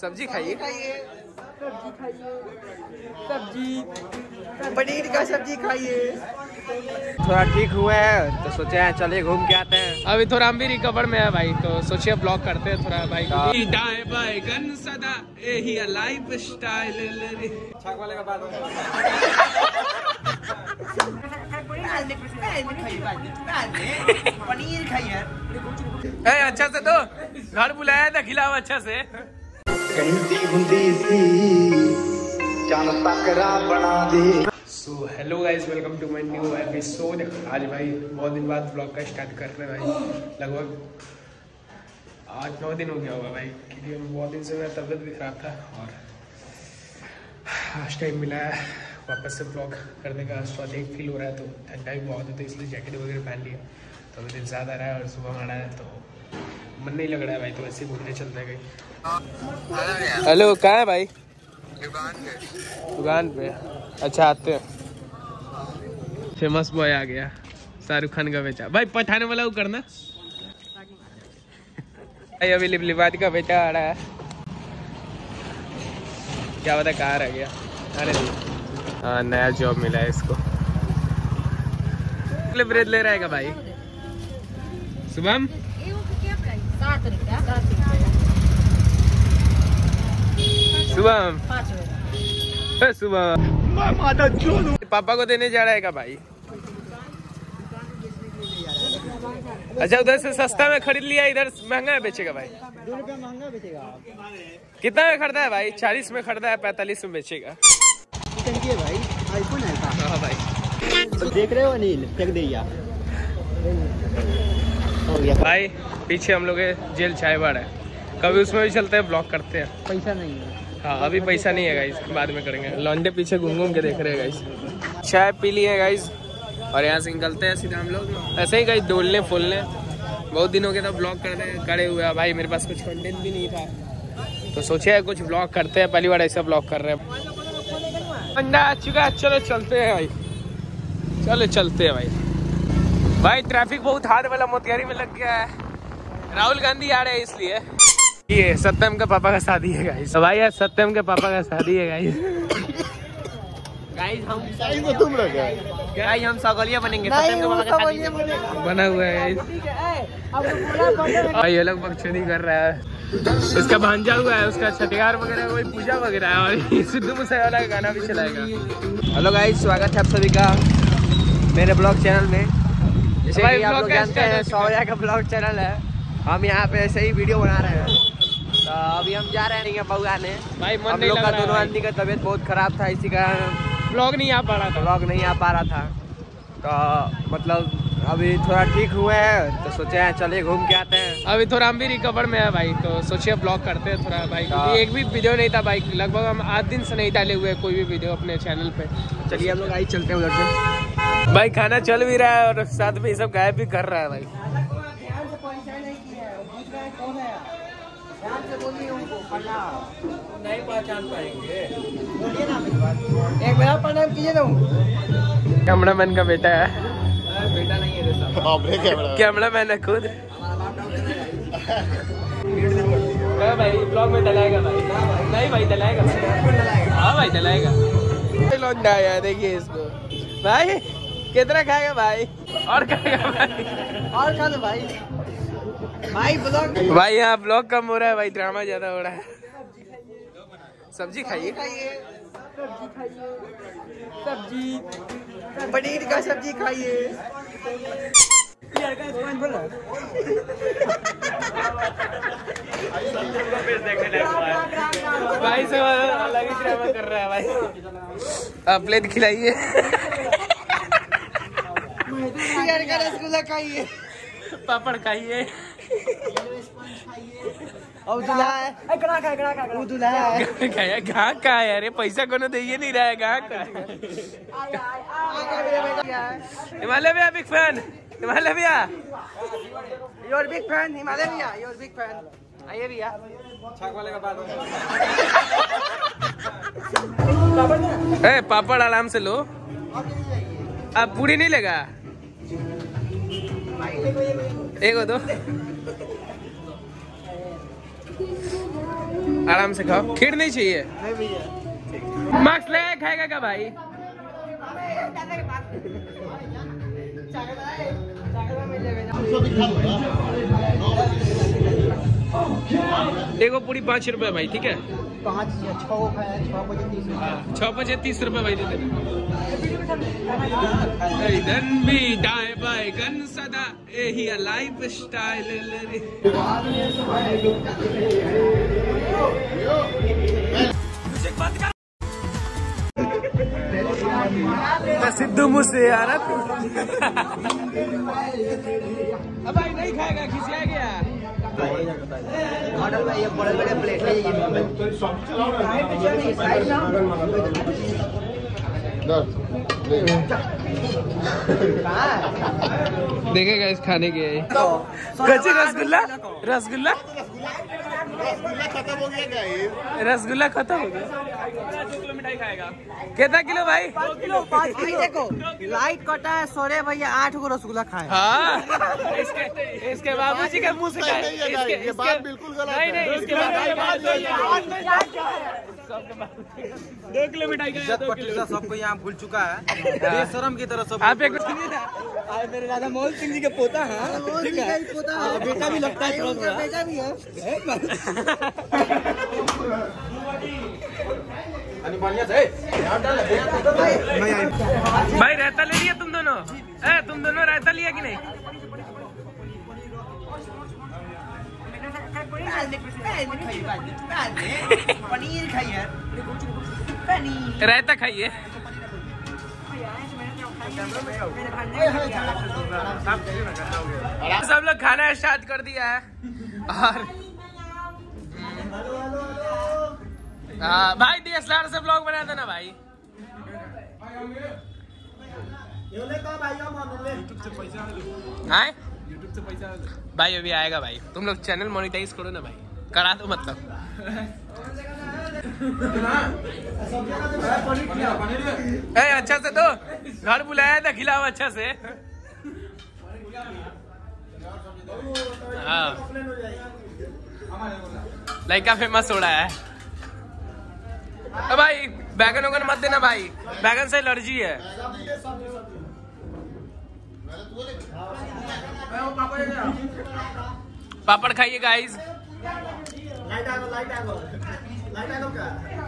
सब्ज़ी खाइए। सब्ज़ी खाइए। सब्ज़ी। पनीर का सब्ज़ी खाइए। थोड़ा ठीक हुआ है तो सोचे हैं चलिए घूम के आते हैं। अभी थोड़ा हम भी रिकवर में है भाई तो सोचिए ब्लॉग करते हैं थोड़ा भाई। डाए बैगन सदा यही लाइफ स्टाइल पनीर खाइए अच्छा से तो घर बुलाया था खिलाओ अच्छा से। सी बना दे। So hello welcome to new episode आज भाई बहुत दिन बाद का स्टार्ट कर रहे हैं भाई। लगभग आज नौ दिन हो गया होगा भाई, क्योंकि बहुत दिन से मेरा तबीयत भी खराब था और आज टाइम मिला है वापस से ब्लॉग करने का। थोड़ा फील हो रहा है तो ठंडा भी बहुत है तो इसलिए जैकेट वगैरह पहन लिया। तो अभी दिन ज़्यादा रहा है और सुबह मारा है तो मन नहीं लग रहा है भाई तो ऐसे घूमने चलते हैं कहीं। हेलो कहाँ है भाई? दुकान पे। अच्छा आते हैं। फ़ेमस बॉय आ गया। शाहरुख खान का बेटा। भाई पठाने वाला वो करना। भाई अभी लिपलिपात का बेटा आ रहा है। क्या पता कहाँ रह गया। अरे हाँ। नया जॉब मिला है इसको। ब्रेड ले रहेगा भाई। शुभम? सात रुपया। ए, शुभम। पापा को देने जा रहा है क्या भाई? अच्छा उधर से सस्ता में खरीद लिया इधर महँगा में बेचेगा भाई। दो रुपया महँगा बेचेगा। कितना में खरीदा है भाई? चालीस में खरीदा है पैतालीस में बेचेगा। चिकन की है भाई? आईफोन है हाँ भाई। तो देख रहे हो अनिल फेंक दिया भाई पीछे हम लोग जेल चाय बार है। कभी उसमें भी चलते हैं ब्लॉक करते हैं। पैसा नहीं है। हाँ अभी पैसा नहीं है गाइस बाद में करेंगे। लॉन्डे पीछे घूम घूम के देख रहे हैं गाइस चाय पी लिए गाइस और यहाँ से निकलते हैं सीधा हम लोग। ऐसे ही गाइस डोलने फूलने। बहुत दिन हो गया था ब्लॉग करने करे हुए हैं। भाई मेरे पास कुछ कंटेंट भी नहीं था। तो सोचे है कुछ ब्लॉग करते हैं। पहली बार ऐसा ब्लॉग कर रहे हैं। आ चुका है चलो चलते हैं भाई। चलो चलते हैं भाई। भाई ट्रैफ़िक बहुत हार्ड वाला मोतिहारी में लग गया है। राहुल गांधी आ रहे हैं इसलिए। ये सत्यम का पापा का शादी है गाइस तो भाई आज सत्यम के पापा का शादी है गाइस गाइस हम तो तुम लोग गाइस हम सगलिया बनेंगे। सत्यम के पापा का शादी बना हुआ है गाइस भाई ये लोग बकचोदी कर रहा है। इसका भांजा हुआ है उसका छठियार वगैरह वही पूजा वगैरह है और सिद्धू मूसेवाला का गाना भी चलाएगा। हेलो गाइस स्वागत है आप सभी का मेरे ब्लॉग चैनल में। जैसे कि आप लोग जानते हैं? सौर्या का ब्लॉग चैनल है। हम यहाँ पे ऐसे ही वीडियो बना रहे हैं। तो अभी हम जा रहे हैं बउआ ने। भाई मन हम नहीं लग का रहा दोनों। आदमी का तबीयत बहुत खराब था इसी कारण ब्लॉग नहीं आ पा रहा था। ब्लॉग नहीं आ पा रहा था। तो मतलब अभी थोड़ा ठीक हुए हैं तो सोचे हैं चलिए घूम के आते हैं। अभी थोड़ा हम भी रिकवर में है भाई तो सोचिए ब्लॉग करते हैं थोड़ा भाई। क्योंकि एक भी वीडियो नहीं था भाई लगभग हम आठ दिन से नहीं डाले हुए कोई भी वीडियो अपने चैनल पे। चलिए हम लोग आई चलते हैं उधर से। भाई खाना चल भी रहा है और साथ में ये सब गायब भी कर रहा है भाई। नहीं पहचान पाएँगे एक प्रणाम कीजिए ना कैमरा मैन का बेटा है। बेटा नहीं है कैमरा मैन है खुद हाँ भाई ब्लॉग में डलाएगा भाई। नहीं भाई डलाएगा भाई। हाँ डलाएगा देखिए इसको भाई कितना खाएगा भाई? और खाएगा भाई? और खा दो भाई। भाई ब्लॉग भाई यहाँ ब्लॉग कम हो रहा है भाई ड्रामा ज़्यादा हो रहा है। सब्ज़ी खाइए। सब्ज़ी पनीर का सब्ज़ी खाइए। भाई सब अलग ही ड्रामा कर रहा है भाई। आप प्लेट खिलाइए। का रसगुल्ला खाइए। पापड़ खाइए। दूल्हा है। वो दूल्हा है। खाया का है अरे पैसा कोनो दे नहीं रहा है कहाँ का हिमालय भैया बिग फ़ैन हिमालय भैया? योर बिग फ़ैन हिमालय भैया योर बिग फ़ैन आइए भैया। ए पापड़ आराम से लो। अब पूरी नहीं लेगा? एक दो। आराम से खाओ। खीर नहीं चाहिए? मास्क ले खाएगा क्या भाई? देखो पूरी पाँच रुपए भाई ठीक है? पाँच छः बजे तीस छह बजे तीस रुपए भाई दे दे। धन भी दाए बाए गन सदा यही लाइफ स्टाइल सिद्धू मुझसे यार अब भाई नहीं खाएगा खिसिया गया। ऑर्डर में ये बड़े बड़े प्लेट है देखेगा इस खाने के कच्चे रसगुल्ला? रसगुल्ला? रसगुल्ला खत्म हो गया रसगुल्ला खत्म हो खाएगा कितना किलो भाई? पाँच किलो। देखो लाइट कटा है सोरे भैया आठ गो रसगुल्ला खाए हाँ। इसके इसके बाबूजी के मुँह से ये बात बिल्कुल गलत नहीं नहीं इसके दो किलो मिठाई दो सबको यहाँ भूल चुका है बेशरम की तरह सब आप एक मेरे राजा मोहन सिंह जी के पोता है पोता बेटा भी लगता है बेटा भी है। भाई। रायता ले लिया तुम दोनों। ए तुम दोनों रायता लिया कि नहीं? पनीर खाइए। पनीर रायता खाइए सब लोग खाना स्टार्ट कर दिया है। और हाँ भाई डीएसएलआर से ब्लॉग बना देना भाई। भाई अभी आएगा भाई। तुम लोग चैनल मोनिटाइज करो ना भाई। करा दो मतलब। ए, अच्छा से दो घर बुलाया था खिलाओ अच्छा से। हाँ। लड़का फ़ेमस हो रहा है। अ भाई बैगन वगन मत देना भाई। बैगन से एलर्जी है। पापड़ खाइए गाइस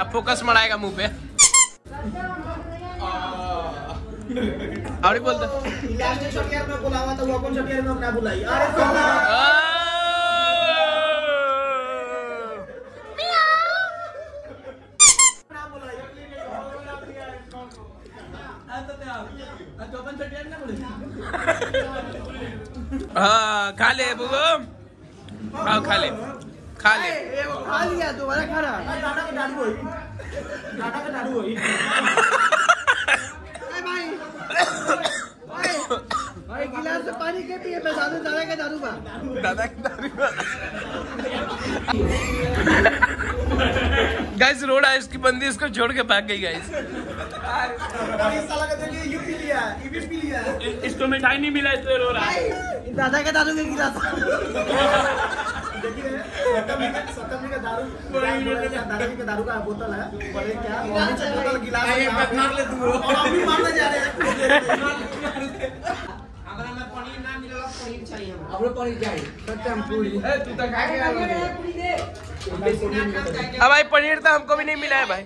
अब फोकस मराएगा मुँह पे। और बोल दो बुलावा तो वो अपन छठियार में अपना बुलाई अरे हाँ खा ले बुगो हाँ खा ले खा ले खा लिया दोबारा खा रहा टाटा का दारू होई. टाटा का दारू होई. भाई. भाई भाई गिलास से पानी के पिए मैं दारू दादा का दारू बा. दादा की दाढ़ी गाइस रोड है इसकी बंदी इसको छोड़ के भाग गई गाइस साला का देखिए यू पी लिया ये पी लिया इसको मिठाई नहीं मिला इसलिए रो रहा है। दादा का दारू के गिलास दारू का बोतल है। बोले क्या? बोतल गिलास मार ले तू। अभी मारने जा रहे हैं। अब भाई पनीर तो हमको भी नहीं मिला है भाई।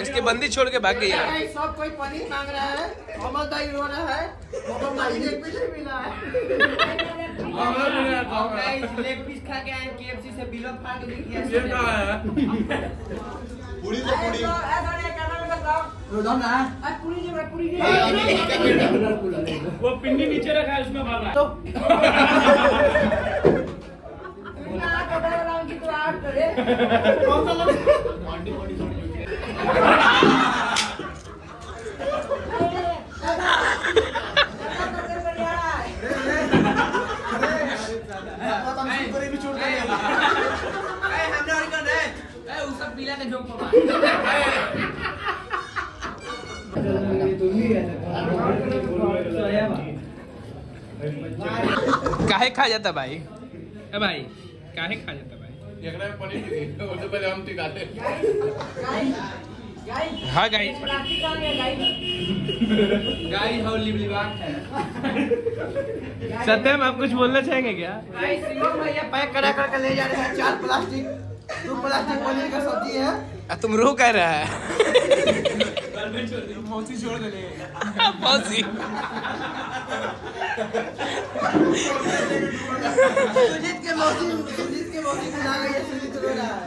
इसकी बंदी छोड़ के भाग गई सब कोई पनीर मांग रहा है रो रहा है मोहम्मद दाई एक भी नहीं मिला है लेग पीस खा के आए केएफसी से बिलो फाड़ के देखिए पूरी तो पूरी वो पिंडी नीचे रखा है उसमें भर रहा है काहे खा जाता भाई? भाई काहे खा जाता? भाई हाँ गाइस। गाइस हाउ लिबलिबाट है। सत्यम आप कुछ बोलना चाहेंगे क्या? शिवम भैया पैक करा करके ले जा रहे हैं। चार प्लास्टिक दो प्लास्टिक पनीर का सब्ज़ी है। तुम रो कह रहा है। मौसी छोड़ दे मौसी सुजीत के मौसी सुजीत के मौसी को ना गई सुजीत रो रहा है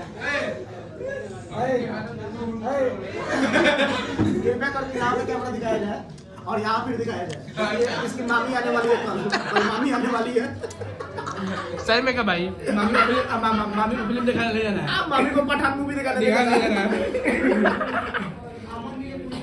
कृपया करके यहाँ पे कैमरा दिखाया जाए और यहाँ फिर दिखाया जाए इसकी मामी आने वाली है कल मामी आने वाली है सर में कब आई? मामी को मामी को फ़िल्म दिखाने ले जाना है। मामी को पठान मूवी दिखाने दिखा दिखाना ले जाना है।